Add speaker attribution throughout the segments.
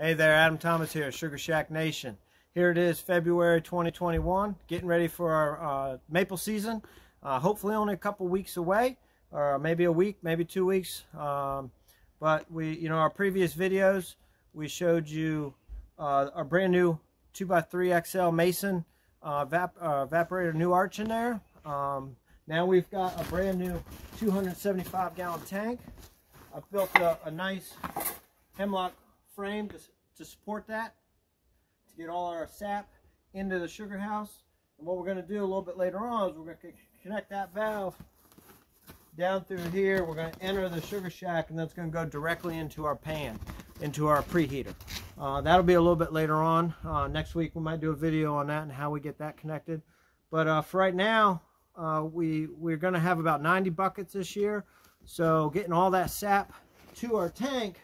Speaker 1: Hey there, Adam Thomas here, Sugar Shack Nation. Here it is, February 2021, getting ready for our uh, maple season. Uh, hopefully only a couple weeks away, or maybe a week, maybe two weeks. Um, but we, you know, our previous videos, we showed you uh, our brand new 2x3 XL Mason uh, uh, evaporator new arch in there. Um, now we've got a brand new 275 gallon tank. I've built a, a nice hemlock frame to, to support that, to get all our sap into the sugar house. And what we're going to do a little bit later on is we're going to connect that valve down through here. We're going to enter the sugar shack and that's going to go directly into our pan, into our preheater. Uh, that'll be a little bit later on. Uh, next week we might do a video on that and how we get that connected. But uh, for right now, uh, we, we're going to have about 90 buckets this year. So getting all that sap to our tank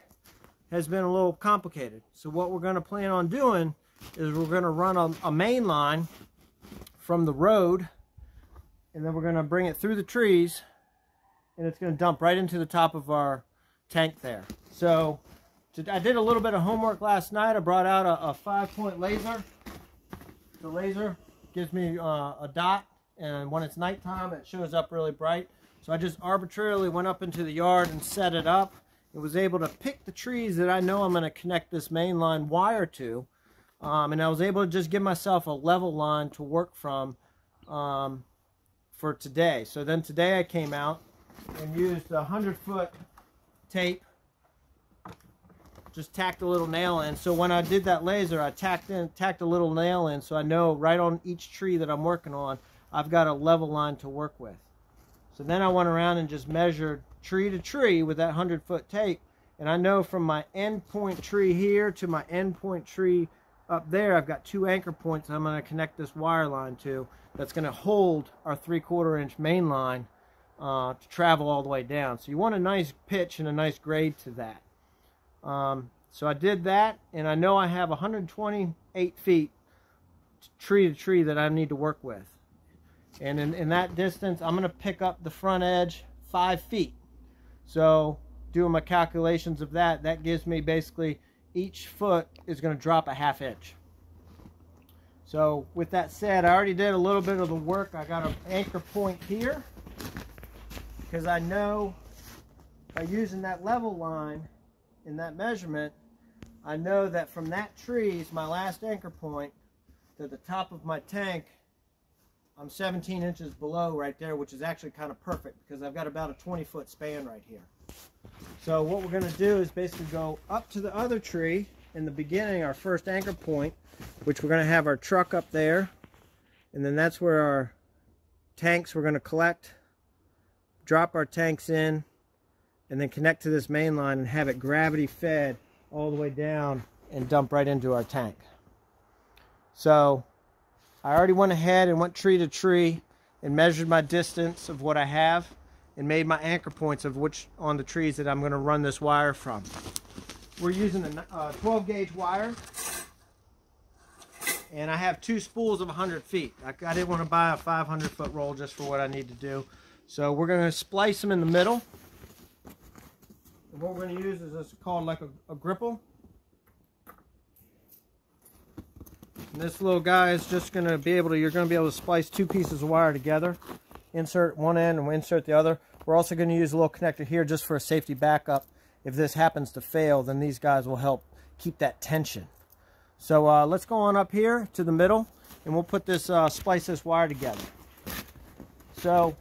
Speaker 1: has been a little complicated. So what we're going to plan on doing is we're going to run a, a main line from the road and then we're going to bring it through the trees and it's going to dump right into the top of our tank there. So I did a little bit of homework last night. I brought out a, a five-point laser. The laser gives me uh, a dot and when it's nighttime it shows up really bright. So I just arbitrarily went up into the yard and set it up and was able to pick the trees that I know I'm going to connect this main line wire to. Um, and I was able to just give myself a level line to work from um, for today. So then today I came out and used a 100 foot tape just tacked a little nail in. So when I did that laser, I tacked in, tacked a little nail in so I know right on each tree that I'm working on, I've got a level line to work with. So then I went around and just measured tree to tree with that 100 foot tape. And I know from my end point tree here to my end point tree up there, I've got two anchor points I'm going to connect this wire line to that's going to hold our three quarter inch main line uh, to travel all the way down. So you want a nice pitch and a nice grade to that. Um, so I did that and I know I have 128 feet tree to tree that I need to work with. And in, in that distance, I'm going to pick up the front edge five feet. So doing my calculations of that, that gives me basically each foot is going to drop a half inch. So with that said, I already did a little bit of the work. I got an anchor point here because I know by using that level line in that measurement, I know that from that tree is my last anchor point to the top of my tank I'm 17 inches below right there, which is actually kind of perfect because I've got about a 20 foot span right here. So what we're going to do is basically go up to the other tree in the beginning, our first anchor point, which we're going to have our truck up there. And then that's where our tanks we're going to collect, drop our tanks in, and then connect to this main line and have it gravity fed all the way down and dump right into our tank. So I already went ahead and went tree to tree and measured my distance of what I have and made my anchor points of which on the trees that I'm going to run this wire from. We're using a uh, 12 gauge wire and I have two spools of 100 feet. I, I didn't want to buy a 500 foot roll just for what I need to do. So we're going to splice them in the middle. And what we're going to use is this called like a, a gripple. And this little guy is just going to be able to, you're going to be able to splice two pieces of wire together. Insert one end and insert the other. We're also going to use a little connector here just for a safety backup. If this happens to fail, then these guys will help keep that tension. So uh, let's go on up here to the middle and we'll put this, uh, splice this wire together. So,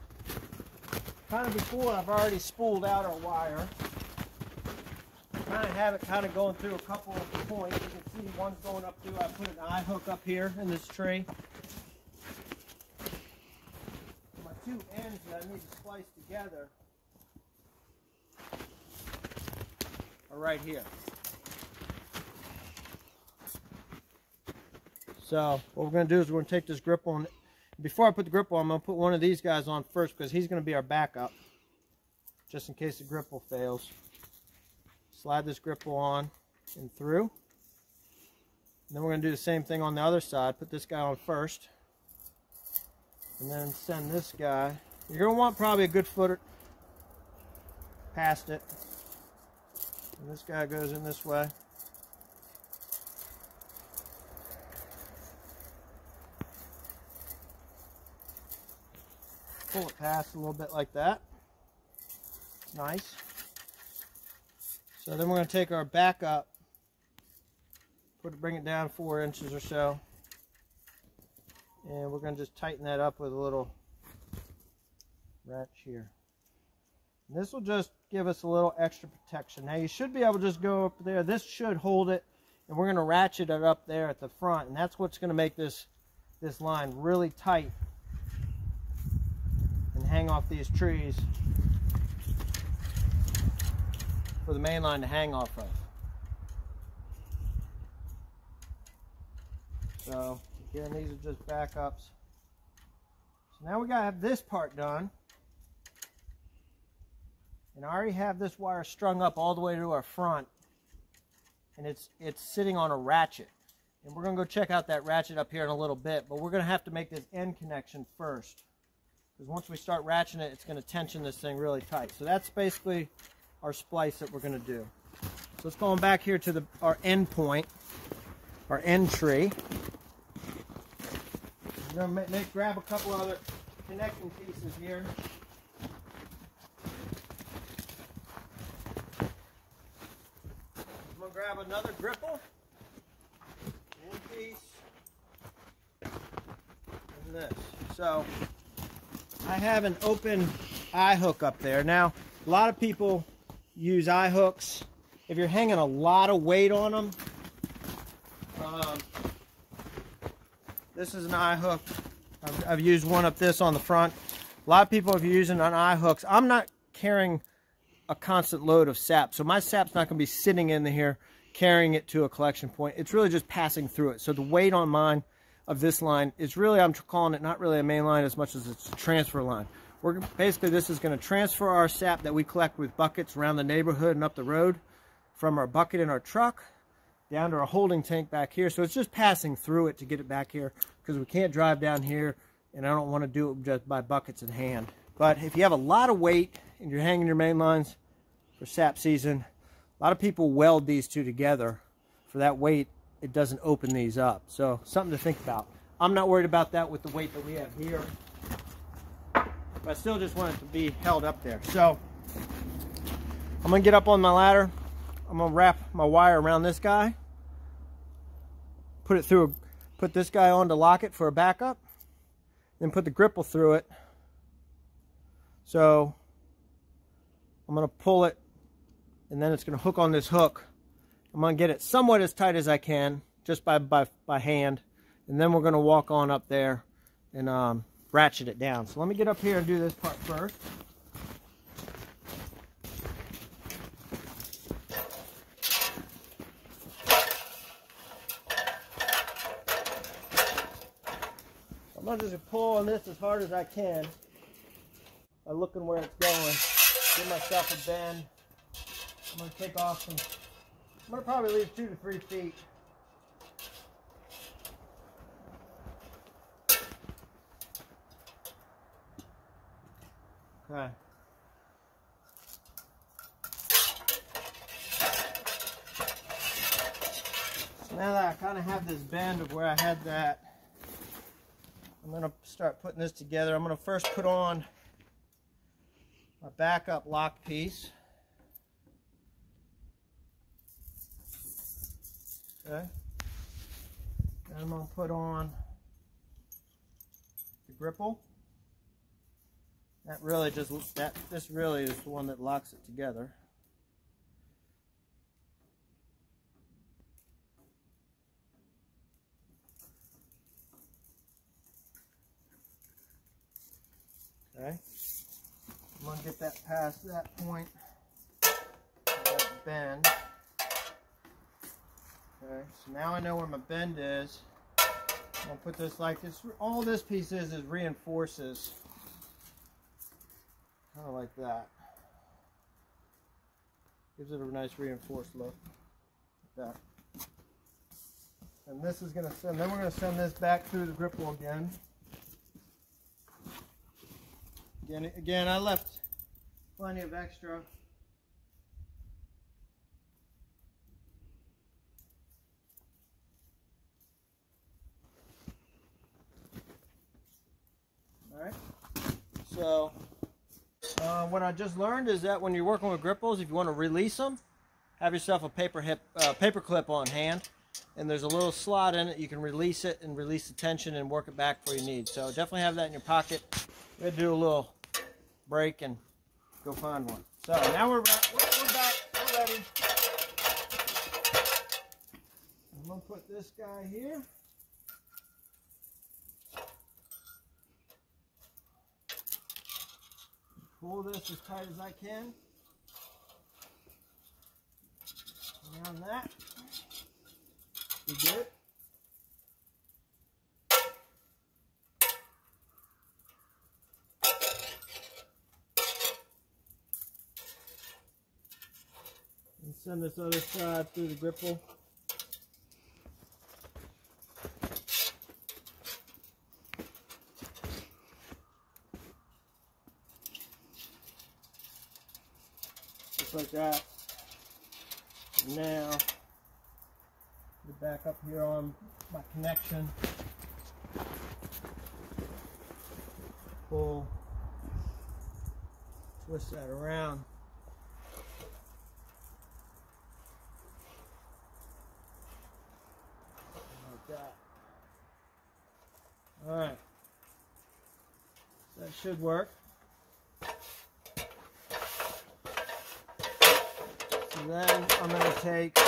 Speaker 1: kind of before I've already spooled out our wire kind of have it kind of going through a couple of points. You can see one's going up through, I put an eye hook up here in this tree. My two ends that I need to splice together are right here. So what we're going to do is we're going to take this gripple. Before I put the gripple, I'm going to put one of these guys on first because he's going to be our backup just in case the gripple fails slide this gripple on and through. And then we're going to do the same thing on the other side. Put this guy on first. And then send this guy. You're going to want probably a good foot past it. And this guy goes in this way. Pull it past a little bit like that. Nice. So then we're going to take our back up, put bring it down four inches or so, and we're going to just tighten that up with a little wrench here. And this will just give us a little extra protection. Now you should be able to just go up there. This should hold it, and we're going to ratchet it up there at the front, and that's what's going to make this this line really tight and hang off these trees for the main line to hang off of. So again, these are just backups. So now we gotta have this part done. And I already have this wire strung up all the way to our front. And it's it's sitting on a ratchet. And we're gonna go check out that ratchet up here in a little bit, but we're gonna have to make this end connection first. Because once we start ratcheting it, it's gonna tension this thing really tight. So that's basically our splice that we're going to do. So let's go on back here to the our end point, our end tree. I'm going to grab a couple other connecting pieces here. I'm going to grab another gripple, one piece, and this. So I have an open eye hook up there. Now, a lot of people use eye hooks. If you're hanging a lot of weight on them, um, this is an eye hook. I've, I've, used one up this on the front. A lot of people are using on eye hooks. I'm not carrying a constant load of sap, so my sap's not going to be sitting in here carrying it to a collection point. It's really just passing through it. So the weight on mine of this line is really, I'm calling it not really a main line as much as it's a transfer line. We're basically this is going to transfer our sap that we collect with buckets around the neighborhood and up the road from our bucket in our truck down to our holding tank back here. So it's just passing through it to get it back here because we can't drive down here and I don't want to do it just by buckets in hand. But if you have a lot of weight and you're hanging your main lines for sap season, a lot of people weld these two together. For that weight, it doesn't open these up. So something to think about. I'm not worried about that with the weight that we have here but I still just want it to be held up there. So I'm gonna get up on my ladder. I'm gonna wrap my wire around this guy, put it through, put this guy on to lock it for a backup, then put the gripple through it. So I'm gonna pull it and then it's gonna hook on this hook. I'm gonna get it somewhat as tight as I can, just by, by, by hand. And then we're gonna walk on up there and um, ratchet it down. So let me get up here and do this part first. I'm going to just pull on this as hard as I can by looking where it's going. Give myself a bend. I'm going to take off some, I'm going to probably leave two to three feet. Now that I kind of have this bend of where I had that, I'm going to start putting this together. I'm going to first put on my backup lock piece. Okay. Then I'm going to put on the gripple. That really just, that this really is the one that locks it together. Okay. I'm to get that past that point, that bend. Okay, so now I know where my bend is. I'm to put this like this. All this piece is is reinforces Kind of like that. Gives it a nice reinforced look. Like that. And this is going to send, then we're going to send this back through the gripple again. Again, again, I left plenty of extra. All right. So uh, what I just learned is that when you're working with gripples, if you want to release them, have yourself a paper hip, uh, paper clip on hand, and there's a little slot in it. You can release it and release the tension and work it back for you need. So definitely have that in your pocket. We're gonna do a little break and go find one. So now we're back. We're back. We're ready. I'm gonna put this guy here. Pull this as tight as I can. Around that. Be good. And send this other side through the gripple. That. Now, get back up here on my connection. Pull, twist that around. Like that. All right. That should work. So then I'm going to take this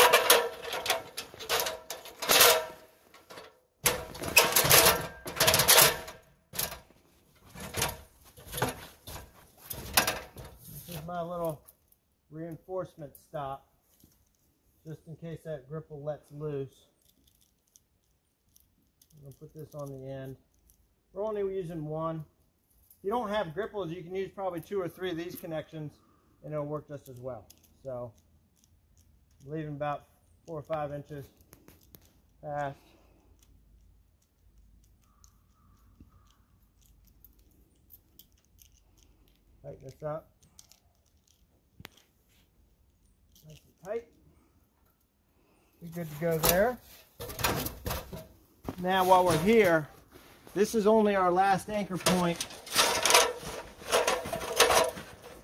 Speaker 1: is my little reinforcement stop just in case that gripple lets loose. I'm going to put this on the end. We're only using one. If you don't have gripples, you can use probably two or three of these connections and it'll work just as well. So leaving about four or five inches past. Tighten this up. Nice and tight. Be good to go there. Now while we're here, this is only our last anchor point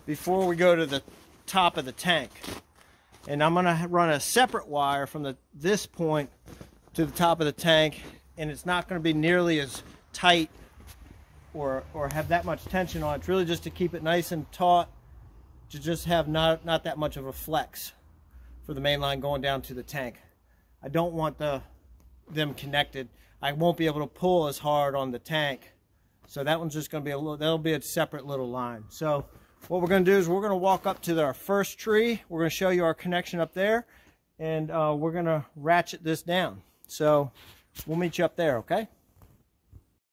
Speaker 1: before we go to the top of the tank. And I'm gonna run a separate wire from the this point to the top of the tank and it's not gonna be nearly as tight or, or have that much tension on it. It's really just to keep it nice and taut to just have not, not that much of a flex for the main line going down to the tank. I don't want the them connected. I won't be able to pull as hard on the tank. So that one's just going to be a little, that'll be a separate little line. So what we're going to do is we're going to walk up to our first tree. We're going to show you our connection up there. And uh, we're going to ratchet this down. So we'll meet you up there, okay?